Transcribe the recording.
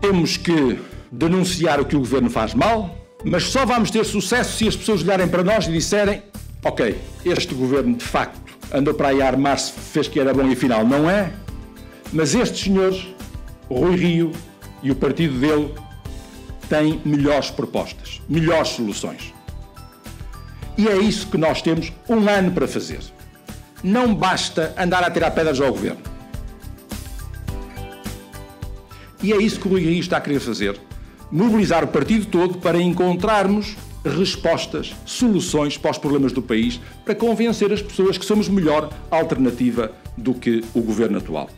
temos que denunciar o que o governo faz mal, mas só vamos ter sucesso se as pessoas olharem para nós e disserem: Ok, este governo de facto andou para aí a armar-se, fez que era bom e afinal não é, mas estes senhores, Rui Rio e o partido dele, têm melhores propostas, melhores soluções. E é isso que nós temos um ano para fazer. Não basta andar a tirar pedras ao governo. E é isso que o Rui Rio está a querer fazer. Mobilizar o partido todo para encontrarmos respostas, soluções para os problemas do país, para convencer as pessoas que somos melhor alternativa do que o governo atual.